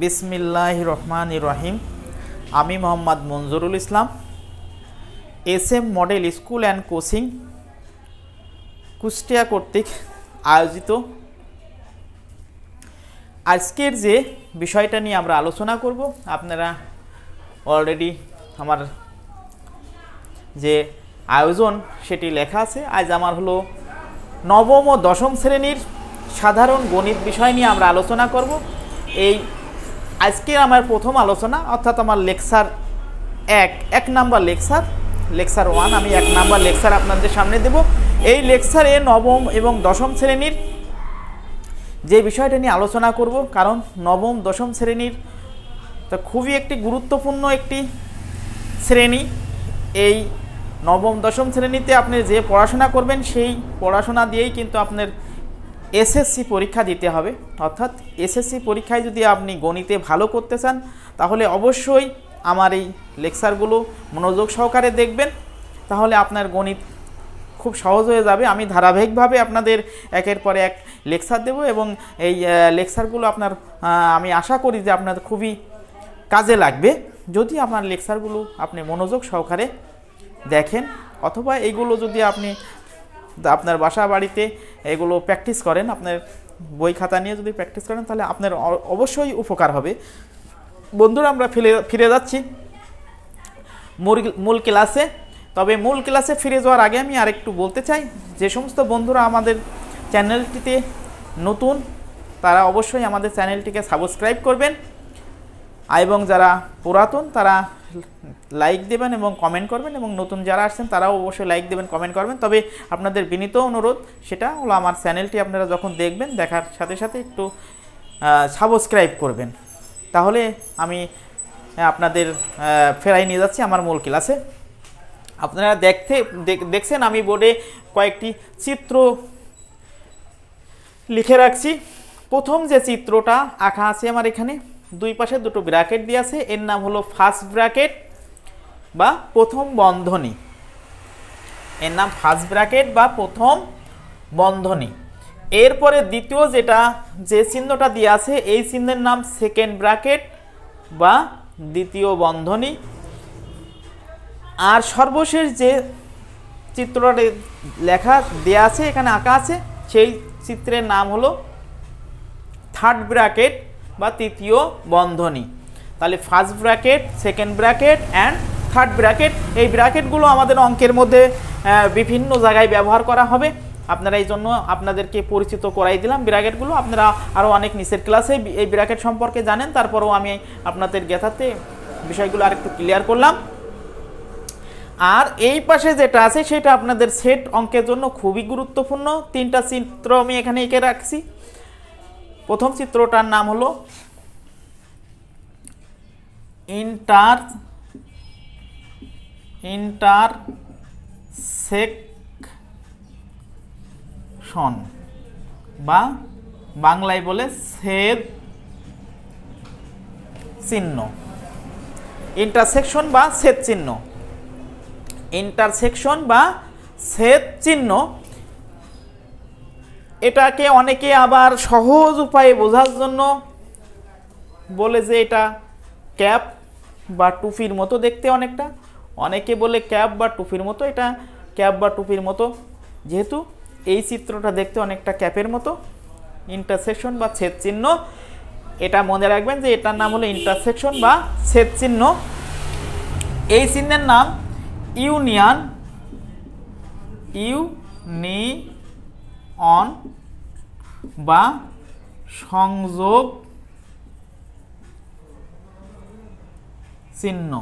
বিসমিল্লাহ রহমান রহিম। আমি Mohammad Manjurul Islam S M model school and coaching Kushtia কর্তৃক আয়োজিত। আজকের যে বিষয়টা নিয়ে আমরা আলোচনা করব, আপনারা অলরেডি আমার যে আয়োজন সেটি লেখা আছে। আজ আমার হলো নবম ও দশম শ্রেণির সাধারণ গণিত বিষয় নিয়ে আমরা আলোচনা করব। এই আজকের আমার প্রথম আলোচনা, অর্থাৎ আমার লেকচার এক এক নাম্বার লেকচার লেকচার ওয়ান, আমি এক নাম্বার লেকচার আপনাদের সামনে দেব। এই লেকচারে নবম এবং দশম শ্রেণির যে বিষয়টা নিয়ে আলোচনা করব, কারণ নবম, দশম শ্রেণির তা খুবই একটি গুরুত্বপূর্ণ একটি শ্রেণি। এই নবম, দশম শ্রেণীতে আপনি যে পড়াশোনা করবেন, সেই পড়াশোনা দিয়েই কিন্তু আপনার এসএসসি পরীক্ষা দিতে হবে। অর্থাৎ এসএসসি পরীক্ষায় যদি আপনি গণিতে ভালো করতে চান, তাহলে অবশ্যই আমার এই লেকচারগুলো মনোযোগ সহকারে দেখবেন। তাহলে আপনার গণিত খুব সহজ হয়ে যাবে। আমি ধারাবাহিকভাবে আপনাদের একের পর এক লেকচার দেব এবং এই লেকচারগুলো আপনার আমি আশা করি যে আপনার খুবই কাজে লাগবে। যদি আপনার লেকচারগুলো আপনি মনোযোগ সহকারে দেখেন, অথবা এইগুলো যদি আপনি আপনার বাসা বাড়িতে এগুলো প্র্যাকটিস করেন, আপনার বই খাতা নিয়ে যদি প্র্যাকটিস করেন তাহলে আপনার অবশ্যই উপকার হবে। বন্ধুরা, আমরা ফিরে ফিরে যাচ্ছি। মূল ক্লাসে তবে মূল ক্লাসে ফিরে যাওয়ার আগে আমি আরেকটু বলতে চাই, যে সমস্ত বন্ধুরা আমাদের চ্যানেলটিতে নতুন, তারা অবশ্যই আমাদের চ্যানেলটিকে সাবস্ক্রাইব করবেন। এবং যারা পুরাতন, তারা লাইক দেবেন এবং কমেন্ট করবেন এবং নতুন যারা আসছেন, তারাও অবশ্যই লাইক দেবেন কমেন্ট করবেন। তবে আপনাদের বিনীত অনুরোধ, সেটা হলো আমার চ্যানেলটি আপনারা যখন দেখবেন, দেখার সাথে সাথে একটু সাবস্ক্রাইব করবেন। তাহলে আমি আপনাদের ফেরাই নিয়ে যাচ্ছি আমার মূল ক্লাসে আপনারা দেখতে দেখছেন আমি বোর্ডে কয়েকটি চিত্র লিখে রাখছি। প্রথম যে চিত্রটা আঁকা আছে আমার এখানে দুই পাশে দুটো ব্র্যাকেট দিয়ে আছে। এর নাম হলো ফার্স্ট ব্র্যাকেট বা প্রথম বন্ধনী। এর নাম ফার্স্ট ব্র্যাকেট বা প্রথম বন্ধনী। এরপরে দ্বিতীয় যেটা, যে চিহ্নটা দিয়ে আছে, এই চিহ্নের নাম সেকেন্ড ব্র্যাকেট বা দ্বিতীয় বন্ধনী। আর সর্বশেষ যে চিত্রটা লেখা দেয়া আছে, এখানে আঁকা আছে, সেই চিত্রের নাম হলো থার্ড ব্র্যাকেট বা তৃতীয় বন্ধনী। তাহলে first bracket second bracket and third bracket এই ব্র্যাকেটগুলো আমাদের অঙ্কের মধ্যে বিভিন্ন জায়গায় ব্যবহার করা হবে। আপনারা এই জন্য আপনাদেরকে পরিচিত করাই দিলাম ব্র্যাকেটগুলো আপনারা আরও অনেক নিচের ক্লাসে এই ব্র্যাকেট সম্পর্কে জানেন। তারপরেও আমি আপনাদের গেথাতে বিষয়গুলো আরেকটু ক্লিয়ার করলাম। আর এই পাশে যেটা আছে, সেটা আপনাদের সেট অঙ্কের জন্য খুবই গুরুত্বপূর্ণ। তিনটা চিত্র আমি এখানে এঁকে রাখছি। প্রথম চিত্রটার নাম হলো ইন্টার ইন্টার সেকশন বা বাংলায় বলে ছেদ চিহ্ন। ইন্টারসেকশন বা ছেদ চিহ্ন। ইন্টারসেকশন বা ছেদ চিহ্ন এটাকে অনেকে আবার সহজ উপায়ে বোঝার জন্য বলে যে এটা ক্যাপ বা টুপির মতো দেখতে অনেকটা। অনেকে বলে ক্যাপ বা টুপির মতো, এটা ক্যাপ বা টুপির মতো। যেহেতু এই চিত্রটা দেখতে অনেকটা ক্যাপের মতো ইন্টারসেকশন বা ছেদ চিহ্ন। এটা মনে রাখবেন যে এটার নাম হলো ইন্টারসেকশন বা ছেদ চিহ্ন। এই চিহ্নের নাম ইউনিয়ন ইউনি অন বা সংযোগ চিহ্ন।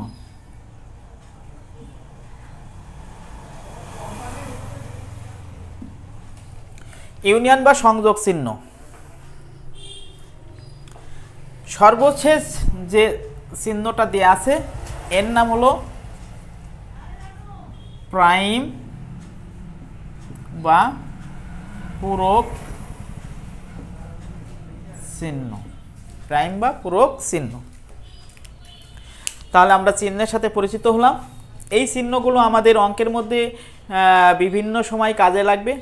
ইউনিয়ন বা সংযোগ চিহ্ন। সর্বশেষ যে চিহ্নটা দেওয়া আছে, এর নাম হলো প্রাইম বা পূরক চিহ্ন। প্রাইম বা পূরক চিহ্ন। তাহলে আমরা চিহ্নের সাথে পরিচিত হলাম। এই চিহ্নগুলো আমাদের অঙ্কের মধ্যে বিভিন্ন সময় কাজে লাগবে।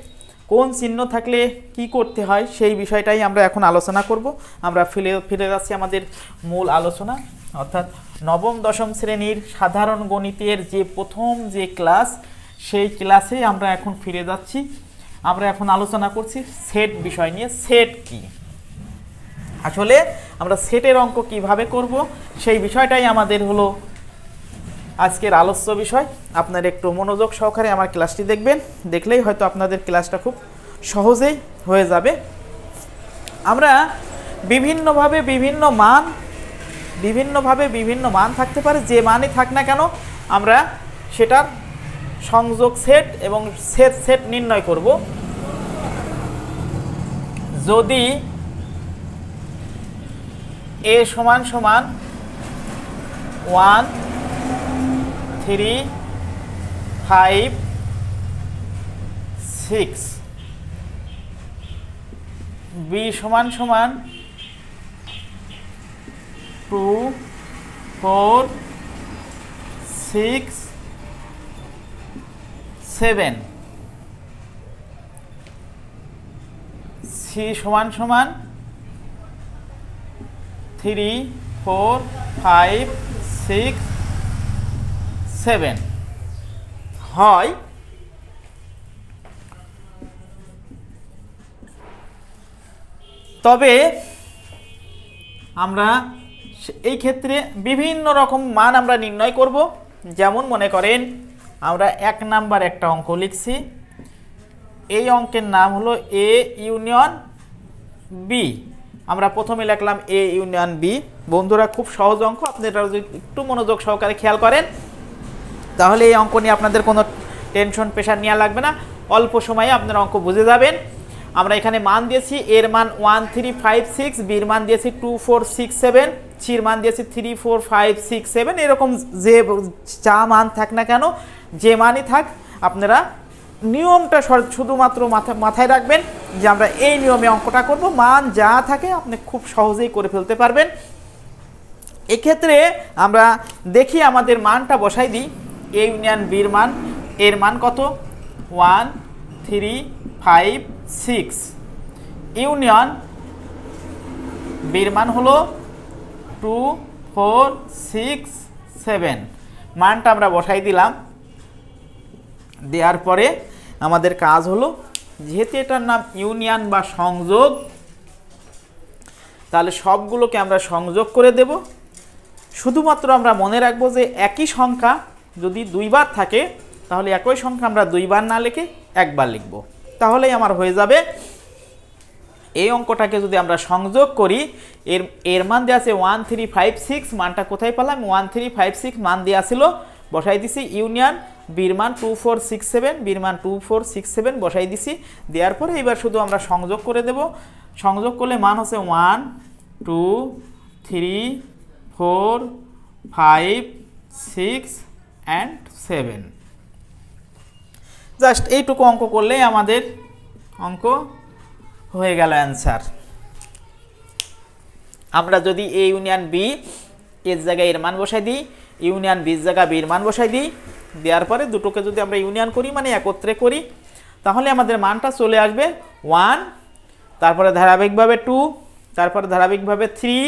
কোন চিহ্ন থাকলে কি করতে হয় সেই বিষয়টাই আমরা এখন আলোচনা করব। আমরা ফিরে ফিরে যাচ্ছি আমাদের মূল আলোচনা। অর্থাৎ নবম, দশম শ্রেণির সাধারণ গণিতের যে প্রথম যে ক্লাস, সেই ক্লাসে আমরা এখন ফিরে যাচ্ছি। আমরা এখন আলোচনা করছি সেট বিষয় নিয়ে। সেট কি? আসলে আমরা সেটের অঙ্ক কীভাবে করব? সেই বিষয়টাই আমাদের হলো আজকের আলোচ্য বিষয়। আপনার একটু মনোযোগ সহকারে আমার ক্লাসটি দেখবেন। দেখলেই হয়তো আপনাদের ক্লাসটা খুব সহজেই হয়ে যাবে। আমরা বিভিন্নভাবে বিভিন্ন মান, বিভিন্নভাবে বিভিন্ন মান থাকতে পারে। যে মানই থাক না কেন, আমরা সেটার সংযোগ সেট এবং সেট সেট নির্ণয় করব। যদি এ সমান সমান one, three, five, six, B সমান সমান two, four, six seven. C সমান সমান three, four, five, six, seven. হয় তবে আমরা এই ক্ষেত্রে বিভিন্ন রকম মান আমরা নির্ণয় করব। যেমন মনে করেন আমরা এক নাম্বার একটা অঙ্ক লিখছি। এই অঙ্কের নাম হলো এ ইউনিয়ন বি আমরা প্রথমে লিখলাম এ ইউনিয়ন বি বন্ধুরা, খুব সহজ অঙ্ক, আপনারা যদি একটু মনোযোগ সহকারে খেয়াল করেন, তাহলে এই অঙ্ক নিয়ে আপনাদের কোনো টেনশন, প্রেশার নেওয়া লাগবে না। অল্প সময়ে আপনার অঙ্ক বুঝে যাবেন। আমরা এখানে মান দিয়েছি, এর মান ওয়ান থ্রি ফাইভ সিক্স বির মান দিয়েছি টু ফোর সিক্স সেভেন সির মান দিয়েছি three four five six seven এরকম যে যা মান থাক না কেন, যে মানই থাক, আপনারা নিয়মটা শুধুমাত্র মাথা মাথায় রাখবেন যে আমরা এই নিয়মে অঙ্কটা করব। মান যা থাকে আপনি খুব সহজেই করে ফেলতে পারবেন। এক্ষেত্রে আমরা দেখি আমাদের মানটা বসাই দিই। এ ইউনিয়ন বির মান, এর মান কত? One three five six union বির মান হলো টু ফোর সিক্স সেভেন মানটা আমরা বসাই দিলাম। দেওয়ার পরে আমাদের কাজ হলো, যেহেতু এটার নাম ইউনিয়ন বা সংযোগ, তাহলে সবগুলোকে আমরা সংযোগ করে দেব। শুধুমাত্র আমরা মনে রাখব যে একই সংখ্যা যদি দুইবার থাকে, তাহলে একই সংখ্যা আমরা দুইবার না লিখে একবার লিখব। তাহলেই আমার হয়ে যাবে এই অঙ্কটাকে যদি আমরা সংযোগ করি, এর এর মান দেওয়া আছে ওয়ান থ্রি ফাইভ সিক্স মানটা কোথায় পেলাম? ওয়ান থ্রি ফাইভ সিক্স মান দেওয়া ছিল, বসাই দিছি ইউনিয়ন বিরমান টু ফোর সিক্স সেভেন বিরমান টু ফোর সিক্স সেভেন বসাই দিছি। দেওয়ার পরে এবার শুধু আমরা সংযোগ করে দেব। সংযোগ করলে মান হচ্ছে one two three four five six and seven just এইটুকু অঙ্ক করলেই আমাদের অঙ্ক হয়ে গেল অ্যান্সার আমরা যদি এ ইউনিয়ন বি এর জায়গায় এর মান বসাই দিই ইউনিয়ন বির জায়গা বির মান বসাই দিই, দেওয়ার পরে দুটোকে যদি আমরা ইউনিয়ন করি মানে একত্রে করি, তাহলে আমাদের মানটা চলে আসবে ওয়ান তারপরে ধারাবাহিকভাবে টু তারপরে ধারাবাহিকভাবে থ্রি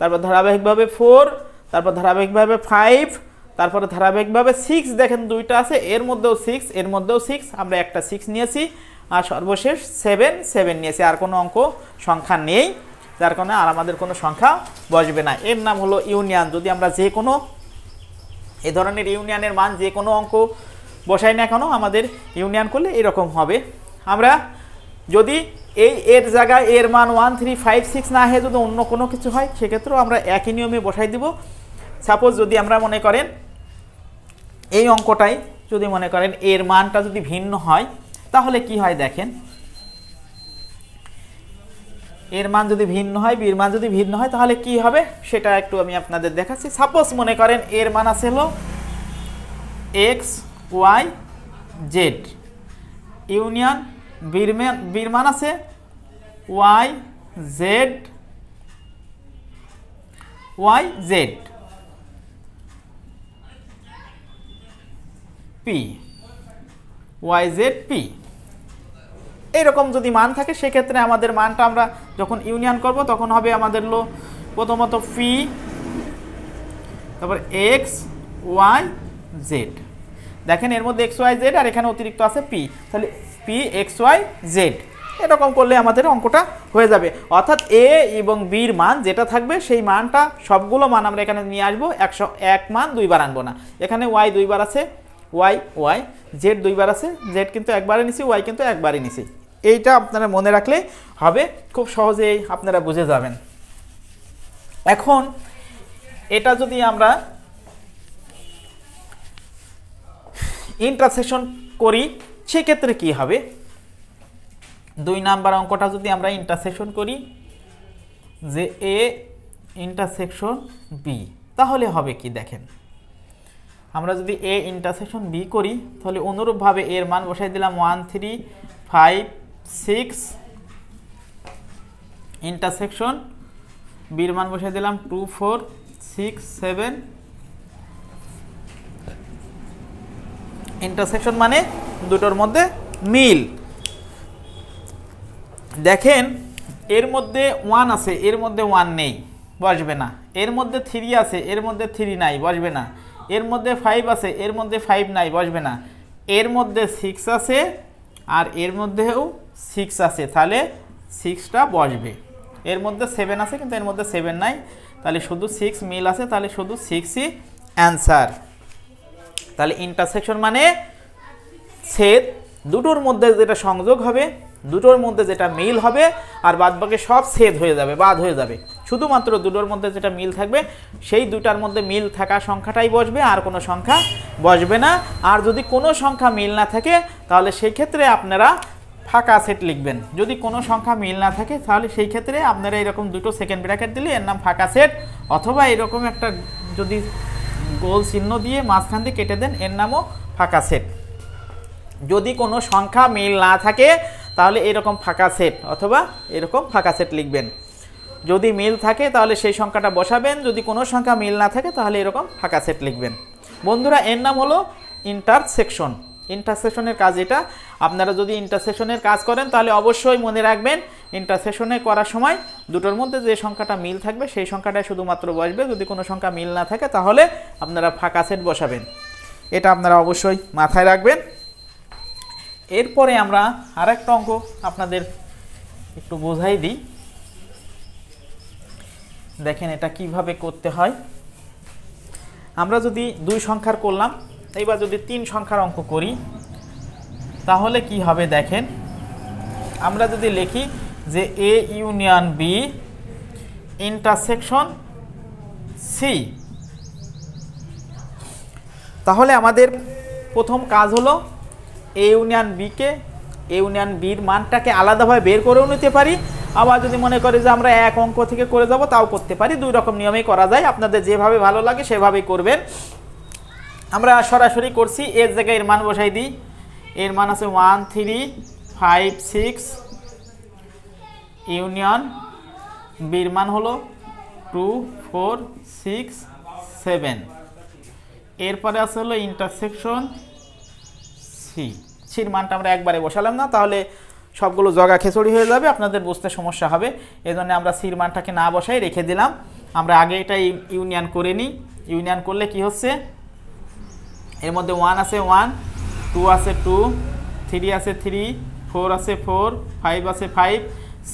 তারপর ধারাবাহিকভাবে ফোর তারপর ধারাবাহিকভাবে ফাইভ তারপরে ধারাবাহিকভাবে সিক্স দেখেন দুইটা আছে, এর মধ্যেও সিক্স এর মধ্যেও সিক্স আমরা একটা সিক্স নিয়েছি আর সর্বশেষ সেভেন সেভেন নিয়েছি। আর কোনো অঙ্ক সংখ্যা নেই। যার কারণে আর আমাদের কোনো সংখ্যা বসবে না। এর নাম হলো ইউনিয়ন। যদি আমরা যে কোনো, এ ধরনের ইউনিয়নের মান যে কোনো অঙ্ক বসাই না কেন, আমাদের ইউনিয়ন করলে এরকম হবে। আমরা যদি এই এর জায়গায় এর মান ওয়ান থ্রি ফাইভ সিক্স না হয়ে যদি অন্য কোনো কিছু হয়, সেক্ষেত্রেও আমরা একই নিয়মে বসাই দিব। সাপোজ যদি আমরা মনে করেন, এই অঙ্কটাই যদি মনে করেন এর মানটা যদি ভিন্ন হয় তাহলে কি হয় দেখেন? এর মান যদি ভিন্ন হয়, বির মান যদি ভিন্ন হয়, তাহলে কি হবে? সেটা একটু আমি আপনাদের দেখাচ্ছি। সাপোজ মনে করেন এর মান আছে হলো এক্স ওয়াই জেড। ইউনিয়ন বীরম্যান বীরমান আছে Y Z Y Z. P, Y Z P. এইরকম যদি মান থাকে, সেক্ষেত্রে আমাদের মানটা আমরা যখন ইউনিয়ন করব, তখন হবে আমাদের লো প্রথমত পি তারপর এক্স ওয়াই জেড দেখেন, এর মধ্যে এক্স ওয়াই জেড আর এখানে অতিরিক্ত আছে পি তাহলে পি এক্স ওয়াই জেড এরকম করলে আমাদের অঙ্কটা হয়ে যাবে। অর্থাৎ এ এবং বির মান যেটা থাকবে, সেই মানটা সবগুলো মান আমরা এখানে নিয়ে আসব। একশো এক মান দুইবার আনব না। এখানে ওয়াই দুইবার আছে ওয়াই ওয়াই জেড দুইবার আছে। জেড কিন্তু একবারে নিছি ওয়াই কিন্তু একবারই নিছি। এইটা আপনারা মনে রাখলে হবে, খুব সহজেই আপনারা বুঝে যাবেন। এখন এটা যদি আমরা ইন্টারসেকশন করি, সেক্ষেত্রে কি হবে? দুই নাম্বার অঙ্কটা যদি আমরা ইন্টারসেকশন করি, যে এ ইন্টারসেকশন বি তাহলে হবে কি দেখেন? আমরা যদি এ ইন্টারসেকশন বি করি, তাহলে অনুরূপভাবে এর মান বসাই দিলাম one three five six intersection বির মান বসাই দিলাম two four six seven intersection মানে দুটোর মধ্যে মিল। দেখেন, এর মধ্যে ওয়ান আছে, এর মধ্যে ওয়ান নেই, বসবে না। এর মধ্যে থ্রি আছে, এর মধ্যে থ্রি নাই, বসবে না। এর মধ্যে ফাইভ আছে, এর মধ্যে ফাইভ নাই, বসবে না। এর মধ্যে সিক্স আছে, আর এর মধ্যেও সিক্স আছে, তাহলে সিক্সটা বসবে। এর মধ্যে সেভেন আছে, কিন্তু এর মধ্যে সেভেন নাই। তাহলে শুধু সিক্স মিল আছে, তাহলে শুধু সিক্সই অ্যান্সার তাহলে ইন্টারসেকশন মানে ছেদ, দুটোর মধ্যে যেটা সংযোগ হবে, দুটোর মধ্যে যেটা মিল হবে, আর বাদ বাকি সব ছেদ হয়ে যাবে, বাদ হয়ে যাবে। শুধুমাত্র দুটোর মধ্যে যেটা মিল থাকবে, সেই দুটার মধ্যে মিল থাকা সংখ্যাটাই বসবে, আর কোনো সংখ্যা বসবে না। আর যদি কোনো সংখ্যা মিল না থাকে, তাহলে সেই ক্ষেত্রে আপনারা ফাঁকা সেট লিখবেন। যদি কোনো সংখ্যা মিল না থাকে, তাহলে সেই ক্ষেত্রে আপনারা এরকম দুটো সেকেন্ড ব্র্যাকেট দিলে এর নাম ফাঁকা সেট, অথবা এরকম একটা যদি গোল চিহ্ন দিয়ে মাঝখান দিয়ে কেটে দেন, এর নামও ফাঁকা সেট। যদি কোনো সংখ্যা মিল না থাকে, তাহলে এরকম ফাঁকা সেট, অথবা এরকম ফাঁকা সেট লিখবেন। যদি মিল থাকে, তাহলে সেই সংখ্যাটা বসাবেন। যদি কোনো সংখ্যা মিল না থাকে, তাহলে এরকম ফাঁকা সেট লিখবেন। বন্ধুরা, এর নাম হলো ইন্টারসেকশন ইন্টারসেকশনের কাজ এটা। আপনারা যদি ইন্টারসেকশনের কাজ করেন, তাহলে অবশ্যই মনে রাখবেন ইন্টারসেকশনে করার সময় দুটোর মধ্যে যে সংখ্যাটা মিল থাকবে, সেই সংখ্যাটাই শুধুমাত্র বসবে। যদি কোনো সংখ্যা মিল না থাকে, তাহলে আপনারা ফাঁকা সেট বসাবেন। এটা আপনারা অবশ্যই মাথায় রাখবেন। এরপরে আমরা আরেকটা অঙ্ক আপনাদের একটু বোঝাই দিই। দেখেন এটা কীভাবে করতে হয়। আমরা যদি দুই সংখ্যার করলাম এইবার যদি তিন সংখ্যার অঙ্ক করি, তাহলে কি হবে দেখেন? আমরা যদি লিখি যে A union B intersection C তাহলে আমাদের প্রথম কাজ হলো এ ইউনিয়ন বিকে এ ইউনিয়ন বির মানটাকে আলাদাভাবে বের করেও নিতে পারি। আবার যদি মনে করি যে আমরা এক অঙ্ক থেকে করে যাব, তাও করতে পারি। দুই রকম নিয়মেই করা যায়। আপনাদের যেভাবে ভালো লাগে সেভাবেই করবেন। আমরা সরাসরি করছি এর জায়গায় এর মান বসাই দিই। এর মান আছে one, three, five, six, union. বির মান হলো টু, ফোর, সিক্স, সেভেন। এরপরে আছে হলো ইন্টারসেকশন সি। সির মানটা আমরা একবারে বসালাম না, তাহলে সবগুলো জগা খেচড়ি হয়ে যাবে, আপনাদের বুঝতে সমস্যা হবে। এই জন্য আমরা সির মানটাকে না বসাই, রেখে দিলাম। আমরা আগে এটা ইউনিয়ন করে নিই। ইউনিয়ন করলে কি হচ্ছে? এর মধ্যে ওয়ান আছে ওয়ান টু আছে টু থ্রি আছে থ্রি ফোর আছে ফোর ফাইভ আছে ফাইভ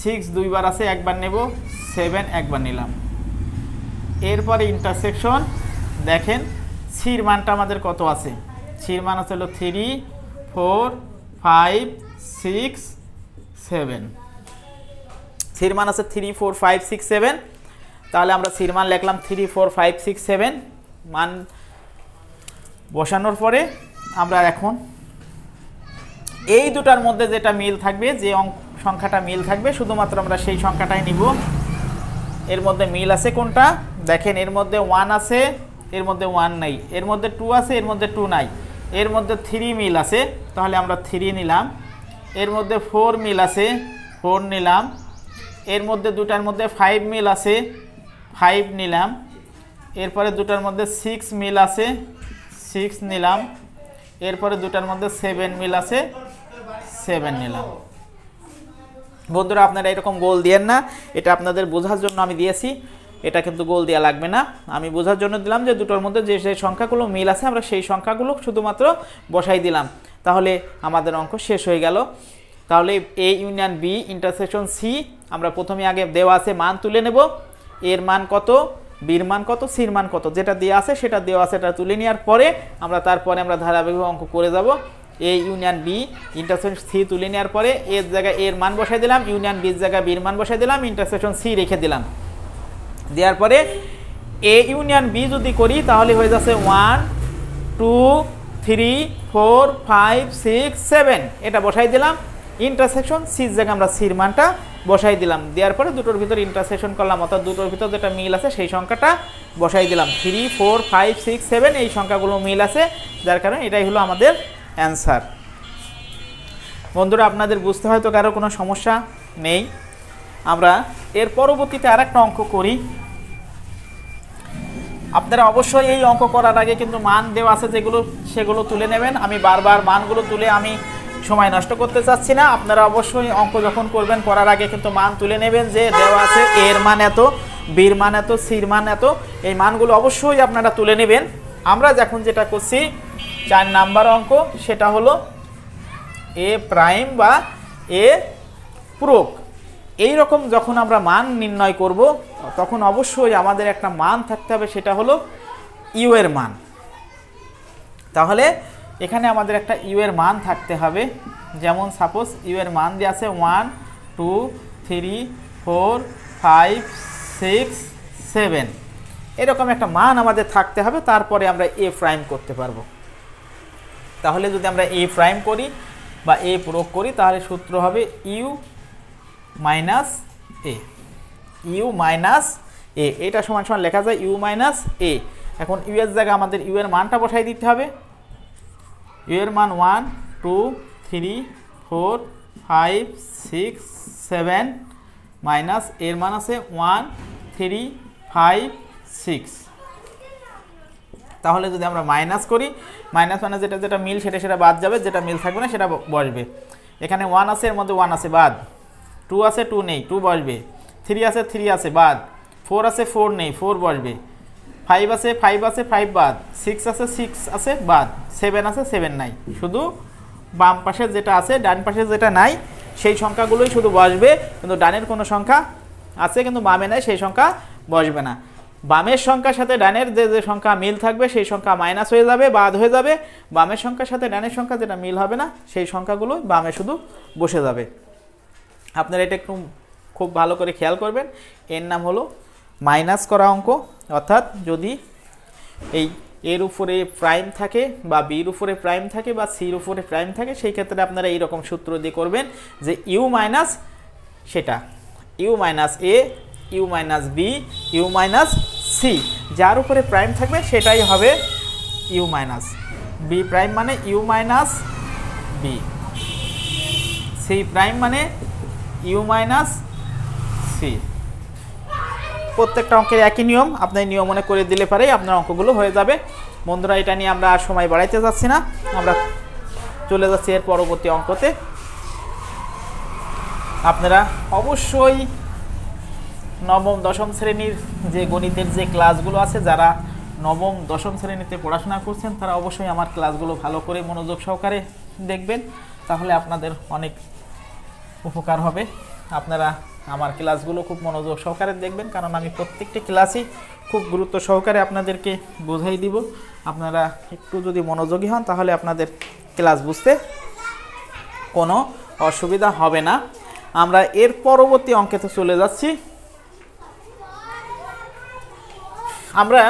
সিক্স দুইবার আছে একবার নেব সেভেন একবার নিলাম। এরপরে ইন্টারসেকশন দেখেন সির মানটা আমাদের কত আছে? সির মান আছে হলো three four five six seven সির মান আছে three four five six seven তাহলে আমরা সির মান লিখলাম three four five six seven মান বসানোর পরে আমরা এখন এই দুটার মধ্যে যেটা মিল থাকবে, যে সংখ্যাটা মিল থাকবে, শুধুমাত্র আমরা সেই সংখ্যাটাই নিব। এর মধ্যে মিল আছে কোনটা? দেখেন, এর মধ্যে ওয়ান আছে, এর মধ্যে ওয়ান নাই। এর মধ্যে টু আছে, এর মধ্যে টু নাই। এর মধ্যে থ্রি মিল আছে, তাহলে আমরা থ্রি নিলাম। এর মধ্যে ফোর মিল আছে ফোর নিলাম। এর মধ্যে দুটার মধ্যে ফাইভ মিল আছে ফাইভ নিলাম। এরপরে দুটার মধ্যে সিক্স মিল আছে সিক্স নিলাম। এরপরে দুটার মধ্যে সেভেন মিল আছে সেভেন নিলাম। বন্ধুরা, আপনারা এরকম গোল দিয়েন না। এটা আপনাদের বোঝার জন্য আমি দিয়েছি। এটা কিন্তু গোল দেওয়া লাগবে না। আমি বোঝার জন্য দিলাম যে দুটোর মধ্যে যে সেই সংখ্যাগুলো মিল আছে, আমরা সেই সংখ্যাগুলো শুধুমাত্র বসাই দিলাম। তাহলে আমাদের অঙ্ক শেষ হয়ে গেল। তাহলে A union B intersection C আমরা প্রথমে আগে দেওয়া আছে মান তুলে নেব। এর মান কত? বির মান কত, সির মান কত? যেটা দেওয়া আছে সেটা দেওয়া আছে এটা তুলে নেওয়ার পরে আমরা তারপরে আমরা ধারাবাহিক অঙ্ক করে যাব। A union B intersection C তুলে নেওয়ার পরে এর জায়গায় এর মান বসাই দিলাম, ইউনিয়ন বির জায়গায় বির মান বসাই দিলাম ইন্টারসেকশন সি রেখে দিলাম। দেওয়ার পরে এ ইউনিয়ন বি যদি করি, তাহলে হয়ে যাচ্ছে one two three four five six seven এটা বসাই দিলাম। ইন্টারসেকশন সির জায়গায় আমরা সির মানটা বসাই দিলাম। দেওয়ার পরে দুটোর ভিতর ইন্টারসেকশন করলাম, অর্থাৎ দুটোর ভিতর যেটা মিল আছে সেই সংখ্যাটা বসাই দিলাম। Three four five six seven এই সংখ্যাগুলো মিল আছে, যার কারণে এটাই হলো আমাদের অ্যান্সার বন্ধুরা, আপনাদের বুঝতে হয়তো কারও কোনো সমস্যা নেই। আমরা এর পরবর্তীতে আরেকটা অঙ্ক করি। আপনারা অবশ্যই এই অঙ্ক করার আগে কিন্তু মান দেওয়া আছে যেগুলো, সেগুলো তুলে নেবেন। আমি বারবার মানগুলো তুলে আমি সময় নষ্ট করতে চাচ্ছি না। আপনারা অবশ্যই অঙ্ক যখন করবেন, করার আগে কিন্তু মান তুলে নেবেন যে দেওয়া আছে এর মান এত, বীর মান এত, সির মান এত। এই মানগুলো অবশ্যই আপনারা তুলে নেবেন। আমরা যখন যেটা করছি, চার নাম্বার অঙ্ক, সেটা হলো এ প্রাইম বা এ পূরক। এই রকম যখন আমরা মান নির্ণয় করব, তখন অবশ্যই আমাদের একটা মান থাকতে হবে, সেটা হলো ইউ এর মান। তাহলে এখানে আমাদের একটা ইউ এর মান থাকতে হবে। যেমন সাপোজ ইউ এর মান দিয়ে আছে one two three four five six seven এরকম একটা মান আমাদের থাকতে হবে, তারপরে আমরা এ প্রাইম করতে পারব। তাহলে যদি আমরা এ প্রাইম করি বা এ প্রয়োগ করি, তাহলে সূত্র হবে U minus A U minus A এটা সমান সমান লেখা যায় ইউ মাইনাস এ এখন ইউ এর জায়গায় আমাদের ইউ এর মানটা বসাই দিতে হবে। এর মান one two three four five six seven minus এর মান আছে ওয়ান থ্রি ফাইভ সিক্স তাহলে যদি আমরা মাইনাস করি মাইনাস মানে যেটা যেটা মিল সেটা সেটা বাদ যাবে, যেটা মিল থাকবে না সেটা বসবে। এখানে ওয়ান আছে, এর মধ্যে ওয়ান আছে, বাদ। টু আছে টু নেই টু বসবে। থ্রি আছে থ্রি আছে, বাদ। ফোর আছে ফোর নেই ফোর বসবে। ফাইভ আছে ফাইভ আছে ফাইভ বাদ। সিক্স আছে সিক্স আছে, বাদ। সেভেন আছে সেভেন নাই। শুধু বাম পাশে যেটা আছে, ডান পাশে যেটা নাই, সেই সংখ্যাগুলোই শুধু বসবে। কিন্তু ডানের কোনো সংখ্যা আছে, কিন্তু বামে নাই, সেই সংখ্যা বসবে না। বামের সংখ্যার সাথে ডানের যে যে সংখ্যা মিল থাকবে, সেই সংখ্যা মাইনাস হয়ে যাবে, বাদ হয়ে যাবে। বামের সংখ্যার সাথে ডানের সংখ্যা যেটা মিল হবে না, সেই সংখ্যাগুলো বামে শুধু বসে যাবে। আপনারা এটা একটু খুব ভালো করে খেয়াল করবেন। এর নাম হলো মাইনাস করা অঙ্ক। অর্থাৎ যদি এই এর উপরে প্রাইম থাকে বা বির উপরে প্রাইম থাকে বা সির উপরে প্রাইম থাকে, সেই ক্ষেত্রে আপনারা এইরকম সূত্র দিয়ে করবেন যে ইউ মাইনাস সেটা U minus A U minus B U minus C যার উপরে প্রাইম থাকবে সেটাই হবে ইউ মাইনাস বি প্রাইম মানে U minus B C prime মানে ইউ মাইনাস সি প্রত্যেকটা অঙ্কের একই নিয়ম। আপনার নিয়ম মনে করে দিলে পারেই আপনার অঙ্কগুলো হয়ে যাবে। বন্ধুরা, এটা নিয়ে আমরা আর সময় বাড়াইতে যাচ্ছি না। আমরা চলে যাচ্ছি এর পরবর্তী অঙ্কতে। আপনারা অবশ্যই নবম, দশম শ্রেণির যে গণিতের যে ক্লাসগুলো আছে, যারা নবম, দশম শ্রেণীতে পড়াশোনা করছেন, তারা অবশ্যই আমার ক্লাসগুলো ভালো করে মনোযোগ সহকারে দেখবেন। তাহলে আপনাদের অনেক উপকার হবে। আপনারা আমার ক্লাসগুলো খুব মনোযোগ সহকারে দেখবেন, কারণ আমি প্রত্যেকটি ক্লাসই খুব গুরুত্ব সহকারে আপনাদেরকে বোঝাই দিব। আপনারা একটু যদি মনোযোগী হন, তাহলে আপনাদের ক্লাস বুঝতে কোনো অসুবিধা হবে না। আমরা এর পরবর্তী অঙ্কেতে চলে যাচ্ছি। আমরা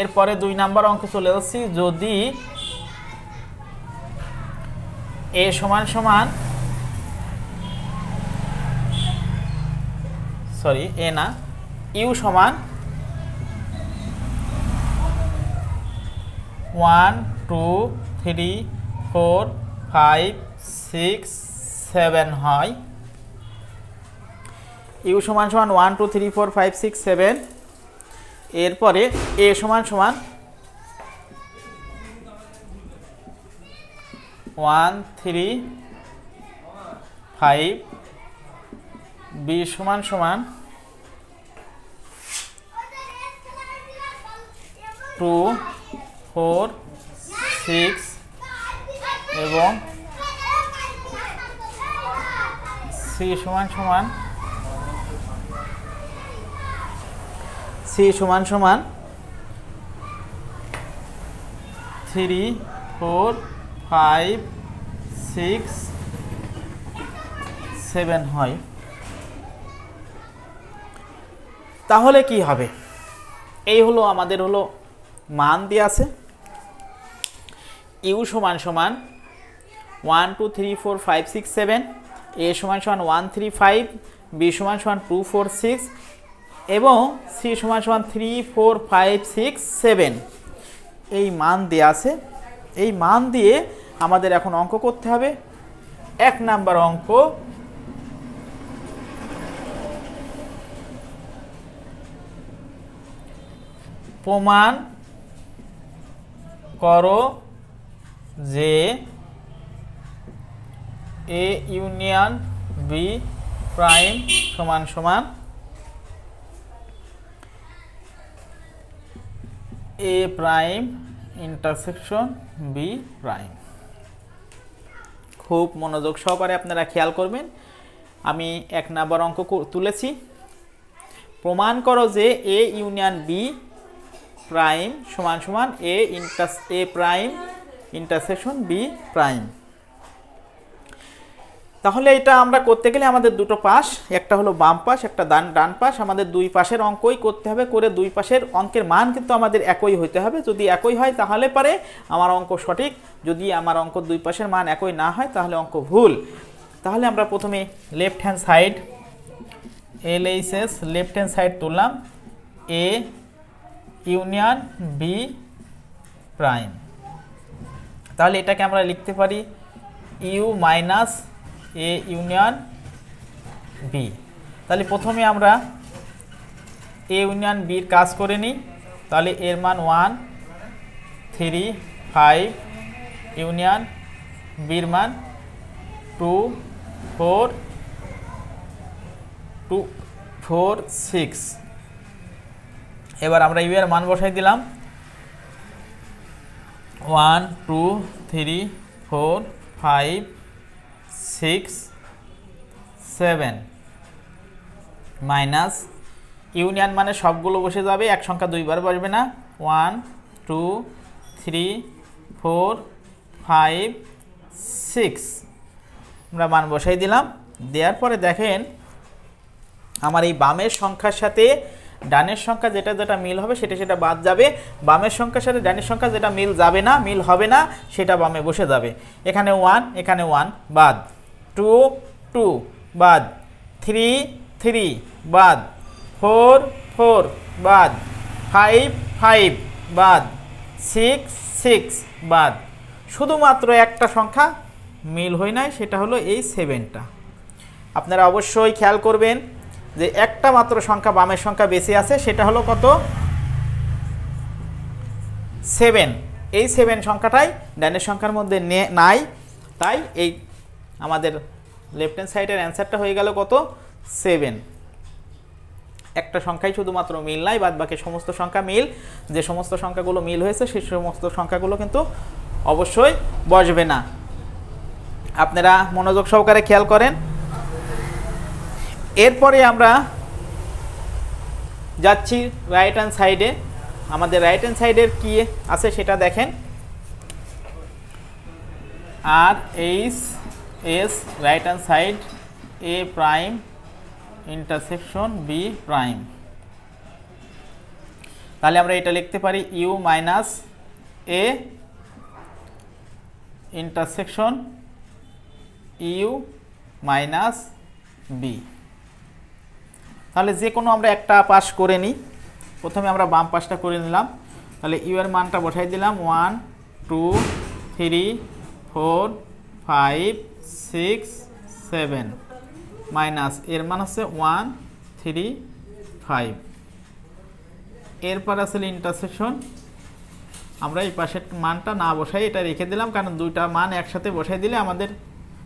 এরপরে দুই নাম্বার অঙ্কে চলে যাচ্ছি। যদি এ সমান সমান সরি, এ না, ইউ সমান one, two, three, four, five, six, seven হয়। ইউ সমান সমান one, two, three, four, five, six, seven. এরপরে এ সমান সমান ওয়ান, থ্রি, ফাইভ বি সমান সমান টু ফোর সিক্স এবং সি সমান সমান সি সমান সমান three four five six seven হয়। তাহলে কি হবে? এই হলো আমাদের হলো মান দিয়ে আছে। ইউ সমান সমান one, two, three, four, five, six, seven. A সমান সমান ওয়ান, থ্রি, ফাইভ। বি সমান সমান টু, ফোর, সিক্স। এবং সি সমান সমান three, four, five, six, seven. এই মান দেওয়া আছে। এই মান দিয়ে আমাদের এখন অঙ্ক করতে হবে। এক নাম্বার অঙ্ক প্রমাণ করো যে এ ইউনিয়ন বি প্রাইম সমান সমান A prime intersection B prime খুব মনোযোগ সহকারে আপনারা খেয়াল করবেন। আমি এক নাম্বার অঙ্ক তুলেছি। প্রমাণ করো যে এ ইউনিয়ন বি প্রাইম সমান সমান A inter A prime intersection B prime তাহলে এটা আমরা করতে গেলে আমাদের দুটো পাশ, একটা হলো বাম পাশ, একটা ডান ডান পাশ, আমাদের দুই পাশের অঙ্কই করতে হবে করে দুই পাশের অঙ্কের মান কিন্তু আমাদের একই হইতে হবে। যদি একই হয় তাহলে পারে আমার অঙ্ক সঠিক, যদি আমার অঙ্ক দুই পাশের মান একই না হয় তাহলে অঙ্ক ভুল। তাহলে আমরা প্রথমে left hand side L H S left hand side তুললাম এ ইউনিয়ন বি প্রাইম তাহলে এটাকে আমরা লিখতে পারি U minus A union B তাহলে প্রথমে আমরা এ ইউনিয়ন বির কাজ করে নিই। তাহলে এর মান ওয়ান থ্রি ফাইভ ইউনিয়ন বির মান two four two four six এবার আমরা ইউ এর মান বসাই দিলাম। One two three four five six seven minus union মানে সবগুলো বসে যাবে, এক সংখ্যা দুইবার বসবে না। One two three four five six আমরা মান বসাই দিলাম। দেওয়ার পরে দেখেন, আমার এই বামের সংখ্যার সাথে ডানের সংখ্যা যেটা যেটা মিল হবে সেটা সেটা বাদ যাবে। বামের সংখ্যার সাথে ডানের সংখ্যা যেটা মিল যাবে না, মিল হবে না, সেটা বামে বসে যাবে। এখানে ওয়ান এখানে ওয়ান বাদ। টু টু বাদ। থ্রি থ্রি বাদ। ফোর ফোর বাদ। ফাইভ ফাইভ বাদ। সিক্স সিক্স বাদ। শুধুমাত্র একটা সংখ্যা মিল হয় নাই, সেটা হলো এই সেভেনটা আপনারা অবশ্যই খেয়াল করবেন যে একটা মাত্র সংখ্যা বামের সংখ্যা বেশি আছে, সেটা হলো কত? সেভেন এই সেভেন সংখ্যাটাই ডানের সংখ্যার মধ্যে নাই। তাই এই আমাদের লেফট হ্যান্ড সাইডের অ্যান্সারটা হয়ে গেল কত? সেভেন একটা সংখ্যাই শুধুমাত্র মিল নাই বাদ বাকি সমস্ত সংখ্যা মিল। যে সমস্ত সংখ্যাগুলো মিল হয়েছে সেই সমস্ত সংখ্যাগুলো কিন্তু অবশ্যই বসবে না। আপনারা মনোযোগ সহকারে খেয়াল করেন। এরপরে আমরা যাচ্ছি রাইট হ্যান্ড সাইডে আমাদের রাইট হ্যান্ড সাইডের কি আছে সেটা দেখেন। R H, S right hand side A prime intersection B prime. তাহলে আমরা এটা লিখতে পারি U minus A intersection U minus B. তাহলে যে কোনো আমরা একটা পাস করে নিই। প্রথমে আমরা বাম পাশটা করে নিলাম। তাহলে ইউ এর মানটা বসাই দিলাম। One two three four five six seven minus এর মান হচ্ছে ওয়ান থ্রি ফাইভ এরপর আসলে ইন্টারসেকশন আমরা এই পাশের মানটা না বসাই, এটা রেখে দিলাম। কারণ দুইটা মান একসাথে বসাই দিলে আমাদের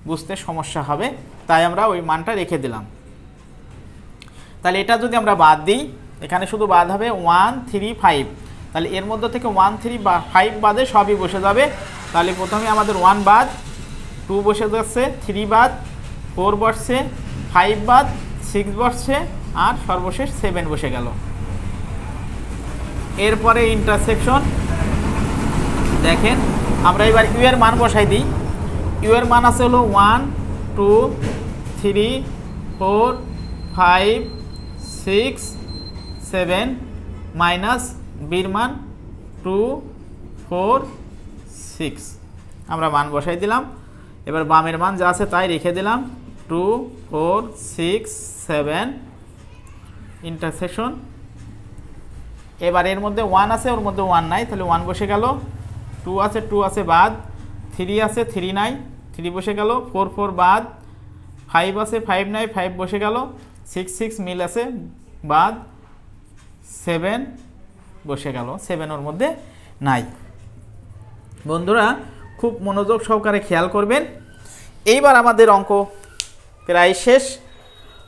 বুঝতে সমস্যা হবে। তাই আমরা ওই মানটা রেখে দিলাম। তাহলে এটা যদি আমরা বাদ দিই, এখানে শুধু বাদ হবে ওয়ান থ্রি ফাইভ তাহলে এর মধ্যে থেকে ওয়ান থ্রি বা ফাইভ বাদে সবই বসে যাবে। তাহলে প্রথমে আমাদের ওয়ান বাদ টু বসে যাচ্ছে থ্রি বাদ ফোর বসছে ফাইভ বাদ সিক্স বসছে, আর সর্বশেষ সেভেন বসে গেল। এরপরে ইন্টারসেকশন দেখেন, আমরা এবার ইউ এর মান বসাই দিই। ইউ এর মান আছে হলো one two three four five six, seven, minus বির মান টু, ফোর, সিক্স। আমরা মান বসাই দিলাম। এবার বামের মান যা আছে তাই রেখে দিলাম। Two, four, six, seven, intersection. এবার এর মধ্যে ওয়ান আছে, ওর মধ্যে ওয়ান নাই, তাহলে ওয়ান বসে গেল। টু আছে টু আছে বাদ। থ্রি আছে, থ্রি নাই, থ্রি বসে গেল। ফোর ফোর বাদ। ফাইভ আছে, ফাইভ নাই, ফাইভ বসে গেল। সিক্স সিক্স মিল আছে, বাদ সেভেন বসে গেল সেভেন ওর মধ্যে নাই। বন্ধুরা, খুব মনোযোগ সহকারে খেয়াল করবেন। এইবার আমাদের অঙ্ক প্রায় শেষ।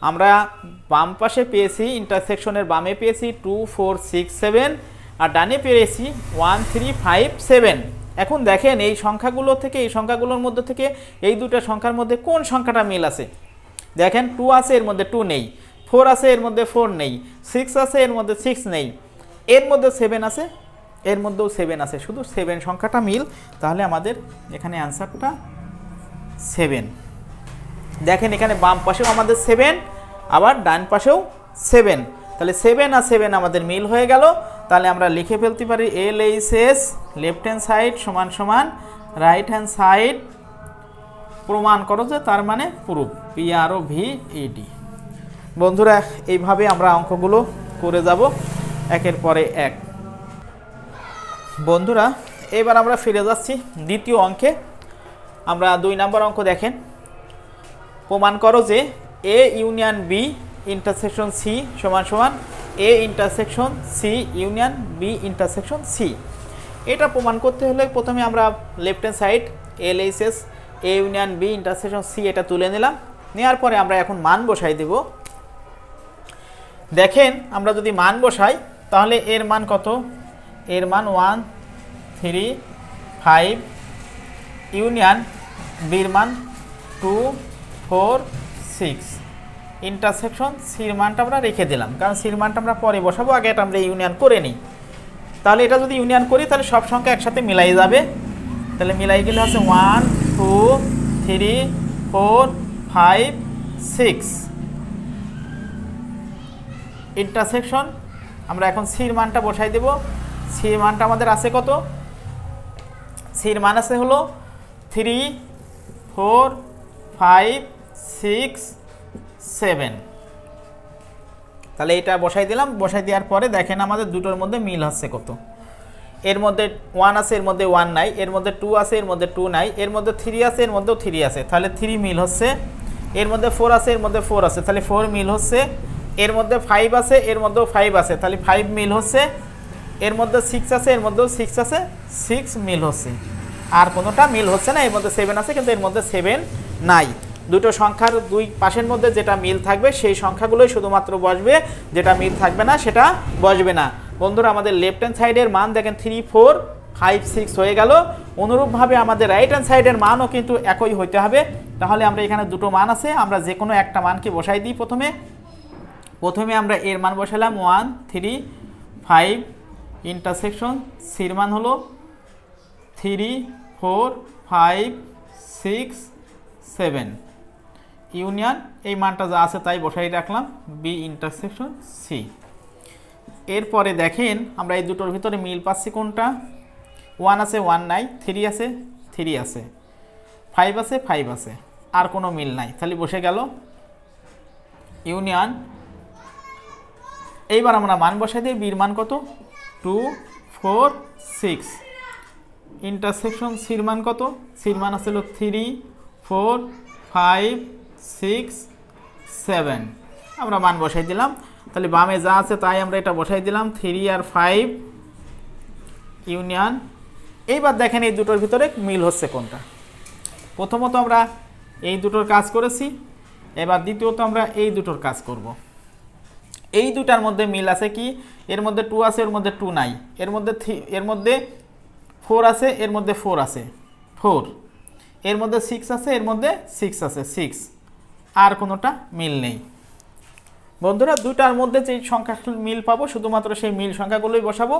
আমরা বাম পাশে পেয়েছি ইন্টারসেকশনের বামে পেয়েছি টু ফোর সিক্স সেভেন আর ডানে পেয়েছি ওয়ান থ্রি ফাইভ সেভেন এখন দেখেন, এই সংখ্যাগুলো থেকে, এই সংখ্যাগুলোর মধ্যে থেকে, এই দুটো সংখ্যার মধ্যে কোন সংখ্যাটা মিল আছে? দেখেন টু আছে, এর মধ্যে টু নেই। ফোর আছে, এর মধ্যে ফোর নেই। সিক্স আছে, এর মধ্যে সিক্স নেই। এর মধ্যে সেভেন আছে, এর মধ্যেও সেভেন আছে। শুধু সেভেন সংখ্যাটা মিল, তাহলে আমাদের এখানে অ্যান্সারটা সেভেন দেখেন এখানে বাম পাশেও আমাদের সেভেন আবার ডান পাশেও সেভেন তাহলে সেভেন আর সেভেন আমাদের মিল হয়ে গেল। তাহলে আমরা লিখে ফেলতে পারি L H S left hand side সমান সমান রাইট হ্যান্ড সাইড প্রমাণ করো যে তার মানে proof P R O V E D বন্ধুরা, এইভাবে আমরা অঙ্কগুলো করে যাব একের পরে এক। বন্ধুরা, এবার আমরা ফিরে যাচ্ছি দ্বিতীয় অঙ্কে। আমরা দুই নম্বর অঙ্ক দেখেন। প্রমাণ করো যে A union B intersection C সমান সমান A intersection C union B intersection C এটা প্রমাণ করতে হলে প্রথমে আমরা left hand side L S A union B intersection C এটা তুলে নিলাম। নেওয়ার পরে আমরা এখন মান বসাই দেব। দেখেন, আমরা যদি মান বসাই, তাহলে এর মান কত? এর মান ওয়ান থ্রি ফাইভ ইউনিয়ন বির মান টু ফোর সিক্স ইন্টারসেকশন সির মানটা আমরা রেখে দিলাম, কারণ সির মানটা আমরা পরে বসাবো, আগে এটা আমরা ইউনিয়ন করে নিই। তাহলে এটা যদি ইউনিয়ন করি, তাহলে সব সংখ্যা একসাথে মিলাই যাবে। তাহলে মিলাই গেলে আছে one two three four five six intersection আমরা এখন সির মানটা বসাই দেব। সির মানটা আমাদের আছে কত? সির মান আছে হলো three four five six seven তাহলে এটা বসাই দিলাম। বসাই দেওয়ার পরে দেখেন আমাদের দুটোর মধ্যে মিল হচ্ছে কত। এর মধ্যে ওয়ান আছে এর মধ্যে ওয়ান নাই এর মধ্যে টু আছে এর মধ্যে টু নাই এর মধ্যে থ্রি আছে এর মধ্যেও থ্রি আছে তাহলে থ্রি মিল হচ্ছে এর মধ্যে ফোর আছে এর মধ্যে ফোর আছে তাহলে ফোর মিল হচ্ছে এর মধ্যে ফাইভ আছে এর মধ্যেও ফাইভ আছে তাহলে ফাইভ মিল হচ্ছে এর মধ্যে সিক্স আছে এর মধ্যেও সিক্স আছে সিক্স মিল হচ্ছে আর কোনোটা মিল হচ্ছে না এর মধ্যে সেভেন আছে কিন্তু এর মধ্যে সেভেন নাই দুটো সংখ্যার দুই পাশের মধ্যে যেটা মিল থাকবে সেই সংখ্যাগুলোই শুধুমাত্র বসবে যেটা মিল থাকবে না সেটা বসবে না বন্ধুরা, আমাদের লেফট হ্যান্ড সাইডের মান দেখেন থ্রি ফোর ফাইভ সিক্স হয়ে গেল। অনুরূপভাবে আমাদের রাইট হ্যান্ড সাইডের মানও কিন্তু একই হইতে হবে। তাহলে আমরা এখানে দুটো মান আছে, আমরা যে কোনো একটা মানকে বসাই দিই প্রথমে। প্রথমে আমরা এর মান বসালাম ওয়ান থ্রি ফাইভ ইন্টারসেকশন সির মান হলো three four five six seven union এই মানটা যা আছে তাই বসাই রাখলাম বি ইন্টারসেকশন সি এরপরে দেখেন আমরা এই দুটোর ভিতরে মিল পাচ্ছি কোনটা? ওয়ান আছে ওয়ান নাই। থ্রি আছে থ্রি আছে। ফাইভ আছে ফাইভ আছে। আর কোনো মিল নাই। তাহলে বসে গেল। ইউনিয়ন এইবার আমরা মান বসাই দিই। বির মান কত? টু ফোর সিক্স ইন্টারসেকশন সির মান কত? সির মান আসলে three four five six seven আমরা মান বসাই দিলাম। তাহলে বামে যা আছে তাই আমরা এটা বসাই দিলাম। থ্রি আর ফাইভ ইউনিয়ন এইবার দেখেন এই দুটোর ভিতরে মিল হচ্ছে কোনটা? প্রথমত আমরা এই দুটোর কাজ করেছি, এবার দ্বিতীয়ত আমরা এই দুটোর কাজ করব। এই দুটার মধ্যে মিল আছে কি? এর মধ্যে টু আছে, এর মধ্যে টু নাই। এর মধ্যে এর মধ্যে ফোর আছে, এর মধ্যে ফোর আছে। ফোর এর মধ্যে সিক্স আছে, এর মধ্যে সিক্স আছে। সিক্স আর কোনোটা মিল নেই। বন্ধুরা দুটার মধ্যে যে সংখ্যা মিল পাবো শুধুমাত্র সেই মিল সংখ্যাগুলোই বসাবো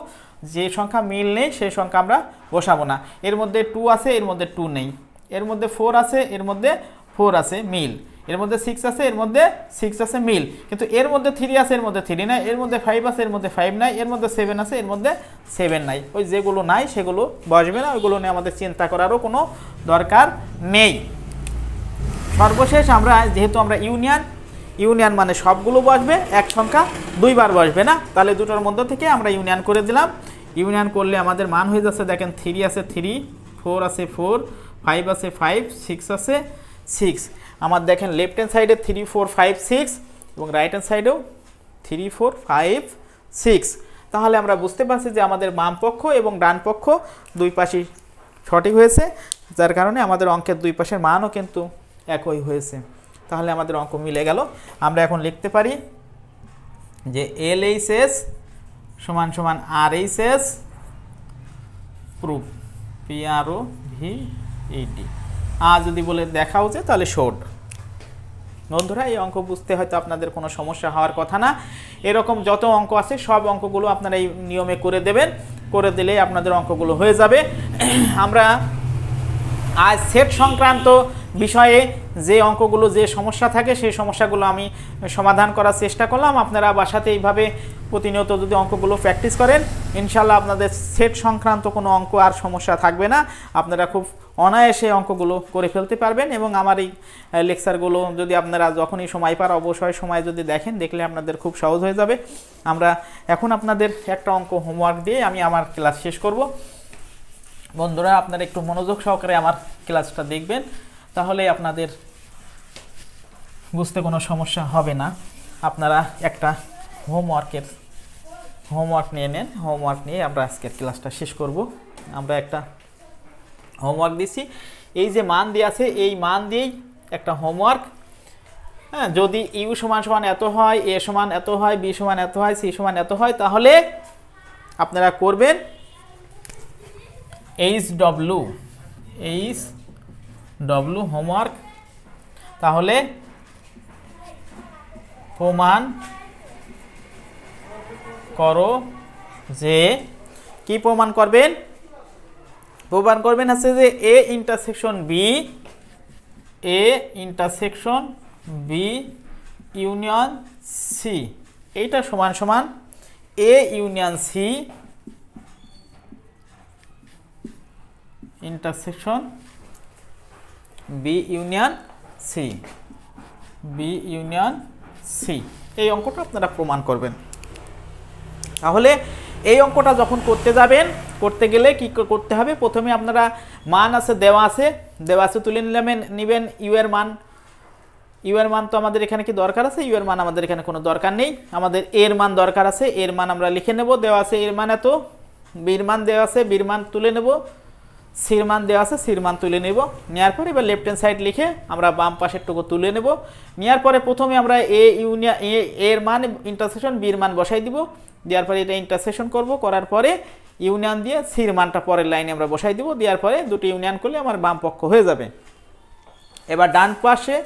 যে সংখ্যা মিল নেই সেই সংখ্যা আমরা বসাবো না এর মধ্যে টু আছে এর মধ্যে টু নেই এর মধ্যে ফোর আছে এর মধ্যে ফোর আছে মিল এর মধ্যে সিক্স আছে এর মধ্যে সিক্স আছে মিল কিন্তু এর মধ্যে থ্রি আছে এর মধ্যে থ্রি নাই এর মধ্যে ফাইভ আছে এর মধ্যে ফাইভ নাই এর মধ্যে সেভেন আছে এর মধ্যে সেভেন নাই ওই যেগুলো নাই সেগুলো বসবে না ওইগুলো নিয়ে আমাদের চিন্তা করারও কোনো দরকার নেই সর্বশেষ আমরা যেহেতু আমরা ইউনিয়ন ইউনিয়ন মানে সবগুলো বসবে, এক সংখ্যা, দুইবার বসবে না? তাহলে দুটোর মধ্যে থেকে আমরা ইউনিয়ন করে দিলাম। ইউনিয়ন করলে আমাদের মান হয়ে যাচ্ছে, দেখেন থ্রি আছে থ্রি ফোর আছে ফোর ফাইভ আছে ফাইভ সিক্স আছে সিক্স আমার দেখেন লেফট হ্যান্ড সাইডে থ্রি ফোর ফাইভ সিক্স এবং রাইট হ্যান্ড সাইডেও থ্রি ফোর ফাইভ সিক্স তাহলে আমরা বুঝতে পারছি যে আমাদের বাম পক্ষ এবং ডান পক্ষ দুই পাশেই সঠিক হয়েছে, যার কারণে আমাদের অঙ্কের দুই পাশের মানও কিন্তু একই হয়েছে। তাহলে আমাদের অঙ্ক মিলে গেল। আমরা এখন লিখতে পারি যে এল এইচ এস সমান সমান R H S proof P R O V E D আর যদি বলে দেখা হচ্ছে তাহলে শোড বন্ধুরা, এই অঙ্ক বুঝতে হয়তো আপনাদের কোনো সমস্যা হওয়ার কথা না। এরকম যত অঙ্ক আছে, সব অঙ্কগুলো আপনারা এই নিয়মে করে দেবেন। করে দিলেই আপনাদের অঙ্কগুলো হয়ে যাবে। আমরা আজ সেট সংক্রান্ত বিষয়ে যে অঙ্কগুলো, যে সমস্যা থাকে, সেই সমস্যাগুলো আমি সমাধান করার চেষ্টা করলাম। আপনারা বাসাতে এইভাবে প্রতিনিয়ত যদি অঙ্কগুলো প্র্যাকটিস করেন ইনশাল্লাহ আপনাদের সেট সংক্রান্ত কোনো অঙ্ক আর সমস্যা থাকবে না। আপনারা খুব অনায়াসে অঙ্কগুলো করে ফেলতে পারবেন এবং আমার এই লেকচারগুলো যদি আপনারা যখনই সময় পার অবশ্যই সময় যদি দেখেন, দেখলে আপনাদের খুব সহজ হয়ে যাবে। আমরা এখন আপনাদের একটা অঙ্ক হোমওয়ার্ক দিয়ে আমি আমার ক্লাস শেষ করব। বন্ধুরা, আপনারা একটু মনোযোগ সহকারে আমার ক্লাসটা দেখবেন। তাহলে আপনাদের বুঝতে কোনো সমস্যা হবে না। আপনারা একটা হোমওয়ার্কের হোমওয়ার্ক নিয়ে নেন হোমওয়ার্ক নিয়ে আমরা আজকের ক্লাসটা শেষ করব। আমরা একটা হোমওয়ার্ক দিছি। এই যে মান দিয়ে আছে, এই মান দিয়েই একটা হোমওয়ার্ক হ্যাঁ যদি ইউ সমান সমান এত হয় এ সমান এত হয় বি সমান এত হয় সি সমান এত হয়, তাহলে আপনারা করবেন H W H W homework তাহলে প্রমাণ করো যে কি প্রমাণ করবেন? প্রমাণ করবেন হচ্ছে যে A intersection B A intersection B union C এইটা সমান সমান A union C intersection B union C B union C এই অঙ্কটা আপনারা প্রমাণ করবেন। তাহলে এই অঙ্কটা যখন করতে যাবেন, করতে গেলে কি করতে হবে? প্রথমে আপনারা মান আছে, দেওয়া আছে। দেওয়া আছে তুলে নিলাম নেবেন ইউ এর মান। ইউ এর মান তো আমাদের এখানে কি দরকার আছে? ইউ এর মান আমাদের এখানে কোনো দরকার নেই। আমাদের এর মান দরকার আছে। এর মান আমরা লিখে নেব। দেওয়া আছে এর মান এত। বীর মান দেওয়া আছে। বীর মান তুলে নেব। সির মান দেওয়া আছে সির মান তুলে নেব। নেওয়ার পরে এবার লেফট হ্যান্ড সাইড লিখে আমরা বাম পাশের টুকু তুলে নেব। নেওয়ার পরে প্রথমে আমরা এ ইউনিয়ন এ এর মান ইন্টারসেকশন বির মান বসাই দিব। দেওয়ার পরে এটা ইন্টারসেকশন করব, করার পরে ইউনিয়ন দিয়ে সির মানটা পরের লাইনে আমরা বসাই দিব। দেওয়ার পরে দুটো ইউনিয়ন করলে আমার বাম পক্ষ হয়ে যাবে। এবার ডান পাশে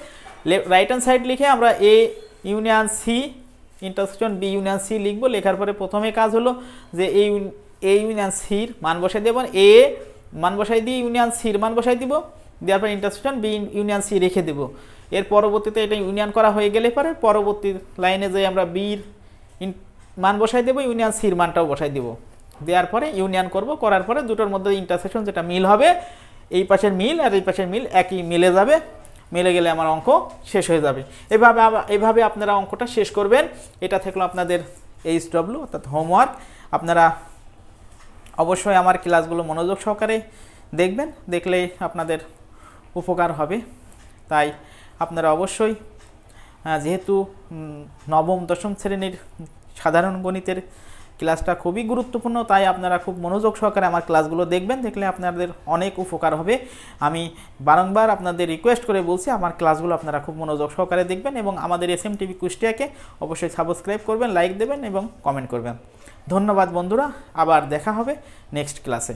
রাইট হ্যান্ড সাইড লিখে আমরা A union C intersection B union C লিখব। লেখার পরে প্রথমে কাজ হলো যে এই এ ইউনিয়ন সির মান বসাই দেব। এ মান বসাই দিয়ে ইউনিয়ন সির মান বসাই দিব, দেওয়ার পর ইন্টারসেকশন বি ইউনিয়ন সি রেখে দেব। এর পরবর্তীতে এটা ইউনিয়ন করা হয়ে গেলে পরে পরবর্তী লাইনে যে আমরা বির মান বসাই দেবো ইউনিয়ন সির মানটাও বসাই দেব। দেওয়ার পরে ইউনিয়ন করব, করার পরে দুটোর মধ্যে ইন্টারসেকশন যেটা মিল হবে, এই পাশের মিল আর এই পাশের মিল একই মিলে যাবে। মিলে গেলে আমার অঙ্ক শেষ হয়ে যাবে। এভাবে এভাবে আপনারা অঙ্কটা শেষ করবেন। এটা থাকল আপনাদের এইচ ডব্লিউ অর্থাৎ হোমওয়ার্ক আপনারা অবশ্যই আমার ক্লাসগুলো মনোযোগ সহকারে দেখবেন, দেখলে আপনাদের উপকার হবে। তাই আপনারা অবশ্যই যেহেতু নবম, দশম শ্রেণির সাধারণ গণিতের ক্লাসটা খুবই গুরুত্বপূর্ণ, তাই আপনারা খুব মনোযোগ সহকারে আমার ক্লাসগুলো দেখবেন, দেখলে আপনাদের অনেক উপকার হবে। আমি বারংবার আপনাদের রিকোয়েস্ট করে বলছি, আমার ক্লাসগুলো আপনারা খুব মনোযোগ সহকারে দেখবেন এবং আমাদের এস এম টিভি কুষ্টিয়াকে অবশ্যই সাবস্ক্রাইব করবেন লাইক দেবেন এবং কমেন্ট করবেন। ধন্যবাদ বন্ধুরা, আবার দেখা হবে নেক্সট ক্লাসে